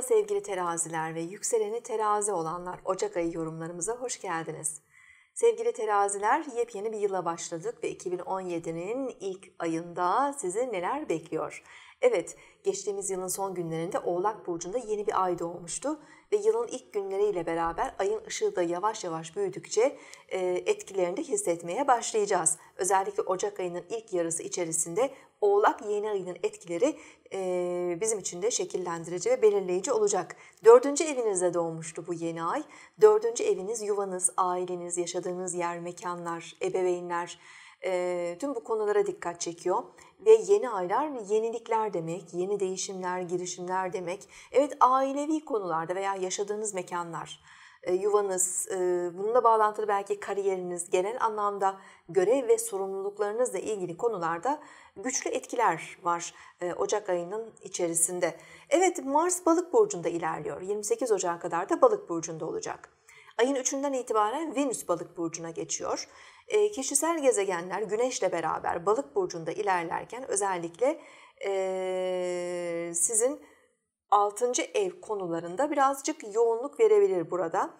Merhaba sevgili teraziler ve yükseleni terazi olanlar Ocak ayı yorumlarımıza hoş geldiniz. Sevgili teraziler yepyeni bir yıla başladık ve 2017'nin ilk ayında sizi neler bekliyor? Evet, geçtiğimiz yılın son günlerinde Oğlak Burcu'nda yeni bir ay doğmuştu ve yılın ilk günleriyle beraber ayın ışığı da yavaş yavaş büyüdükçe e, etkilerini de hissetmeye başlayacağız. Özellikle Ocak ayının ilk yarısı içerisinde Oğlak yeni ayının etkileri e, bizim için de şekillendirici ve belirleyici olacak. Dördüncü evinizde doğmuştu bu yeni ay. Dördüncü eviniz yuvanız, aileniz, yaşadığınız yer, mekanlar, ebeveynler, tüm bu konulara dikkat çekiyor. Ve yeni aylar yenilikler demek, yeni değişimler, girişimler demek. Evet ailevi konularda veya yaşadığınız mekanlar, yuvanız, bununla bağlantılı belki kariyeriniz, genel anlamda görev ve sorumluluklarınızla ilgili konularda güçlü etkiler var Ocak ayının içerisinde. Evet Mars balık burcunda ilerliyor. 28 Ocak'a kadar da balık burcunda olacak. Ayın 3'ünden itibaren Venüs balık burcuna geçiyor. E, kişisel gezegenler Güneş'le beraber balık burcunda ilerlerken özellikle e, sizin 6. ev konularında birazcık yoğunluk verebilir burada.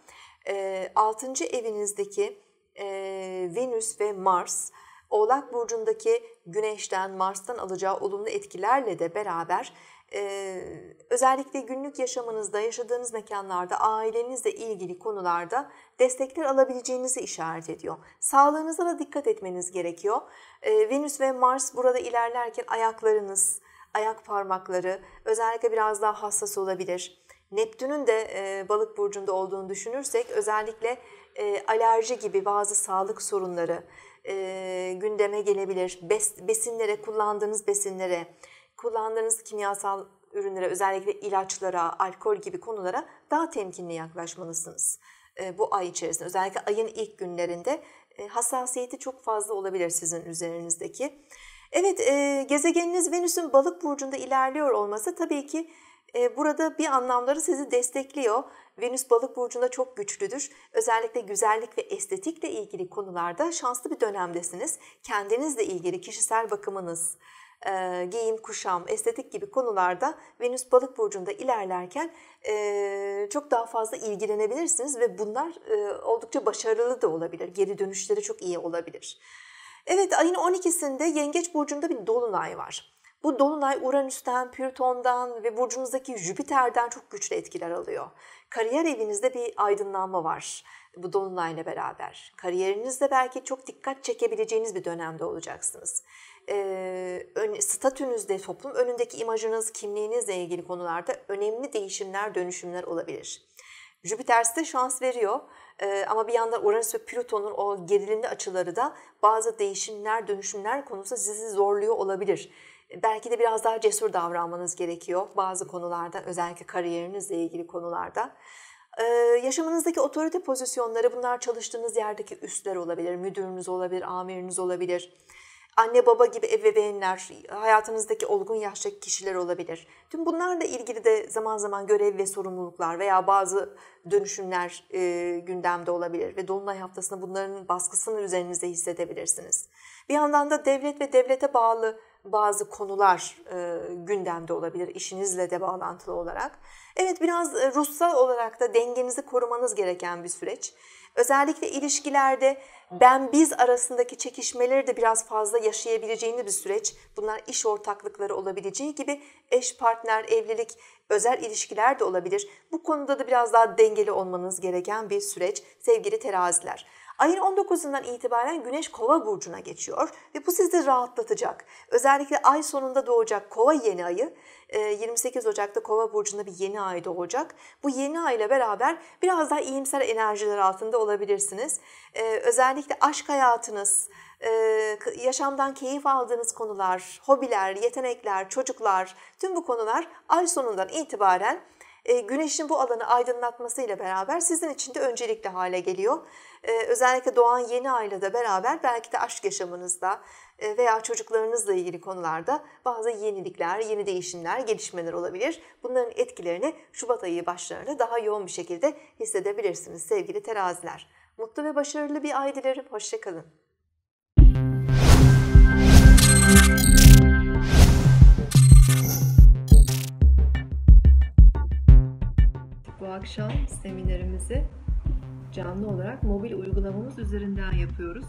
E, 6. evinizdeki e, Venüs ve Mars Oğlak Burcu'ndaki Güneş'ten, Mars'tan alacağı olumlu etkilerle de beraber ee, özellikle günlük yaşamınızda, yaşadığınız mekanlarda, ailenizle ilgili konularda destekler alabileceğinizi işaret ediyor. Sağlığınıza da dikkat etmeniz gerekiyor. Ee, Venüs ve Mars burada ilerlerken ayaklarınız, ayak parmakları özellikle biraz daha hassas olabilir. Neptün'ün de e, balık burcunda olduğunu düşünürsek özellikle e, alerji gibi bazı sağlık sorunları e, gündeme gelebilir. Bes, besinlere, kullandığınız besinlere, kullandığınız kimyasal ürünlere, özellikle ilaçlara, alkol gibi konulara daha temkinli yaklaşmalısınız. E, bu ay içerisinde, özellikle ayın ilk günlerinde e, hassasiyeti çok fazla olabilir sizin üzerinizdeki. Evet, e, gezegeniniz Venüs'ün balık burcunda ilerliyor olması tabii ki burada bir anlamları sizi destekliyor. Venüs balık burcunda çok güçlüdür. Özellikle güzellik ve estetikle ilgili konularda şanslı bir dönemdesiniz. Kendinizle ilgili kişisel bakımınız, e, giyim, kuşam, estetik gibi konularda Venüs balık burcunda ilerlerken e, çok daha fazla ilgilenebilirsiniz ve bunlar e, oldukça başarılı da olabilir. Geri dönüşleri çok iyi olabilir. Evet ayın 12'sinde Yengeç burcunda bir dolunay var. Bu dolunay Uranüs'ten, Plüton'dan ve burcunuzdaki Jüpiter'den çok güçlü etkiler alıyor. Kariyer evinizde bir aydınlanma var bu dolunayla beraber. Kariyerinizde belki çok dikkat çekebileceğiniz bir dönemde olacaksınız e, statünüzde, toplum önündeki imajınız, kimliğinizle ilgili konularda önemli değişimler, dönüşümler olabilir. Jüpiter size şans veriyor e, ama bir yandan Uranüs ve Plüton'un o gerilimli açıları da bazı değişimler, dönüşümler konusunda sizi zorluyor olabilir. Belki de biraz daha cesur davranmanız gerekiyor bazı konularda, özellikle kariyerinizle ilgili konularda. Ee, yaşamınızdaki otorite pozisyonları bunlar çalıştığınız yerdeki üstler olabilir, müdürünüz olabilir, amiriniz olabilir anne baba gibi ebeveynler, hayatınızdaki olgun yaştaki kişiler olabilir. Tüm bunlarla ilgili de zaman zaman görev ve sorumluluklar veya bazı dönüşümler e, gündemde olabilir ve Dolunay haftasında bunların baskısını üzerinizde hissedebilirsiniz. Bir yandan da devlet ve devlete bağlı bazı konular e, gündemde olabilir işinizle de bağlantılı olarak. Evet biraz e, ruhsal olarak da dengenizi korumanız gereken bir süreç. Özellikle ilişkilerde ben biz arasındaki çekişmeleri de biraz fazla yaşayabileceğini bir süreç. Bunlar iş ortaklıkları olabileceği gibi eş, partner, evlilik, özel ilişkiler de olabilir. Bu konuda da biraz daha dengeli olmanız gereken bir süreç sevgili teraziler. Ayın 19'undan itibaren Güneş Kova burcuna geçiyor ve bu sizi rahatlatacak. Özellikle ay sonunda doğacak Kova yeni ayı 28 Ocak'ta Kova burcunda bir yeni ay doğacak. Bu yeni ay ile beraber biraz daha iyimser enerjiler altında olabilirsiniz. Özellikle aşk hayatınız, yaşamdan keyif aldığınız konular, hobiler, yetenekler, çocuklar tüm bu konular ay sonundan itibaren güneşin bu alanı aydınlatmasıyla beraber sizin için de öncelikli hale geliyor. Özellikle doğan yeni ayla da beraber belki de aşk yaşamınızda veya çocuklarınızla ilgili konularda bazı yenilikler, yeni değişimler, gelişmeler olabilir. Bunların etkilerini Şubat ayı başlarında daha yoğun bir şekilde hissedebilirsiniz sevgili teraziler. Mutlu ve başarılı bir ay dilerim. Hoşçakalın. Akşam seminerimizi canlı olarak mobil uygulamamız üzerinden yapıyoruz.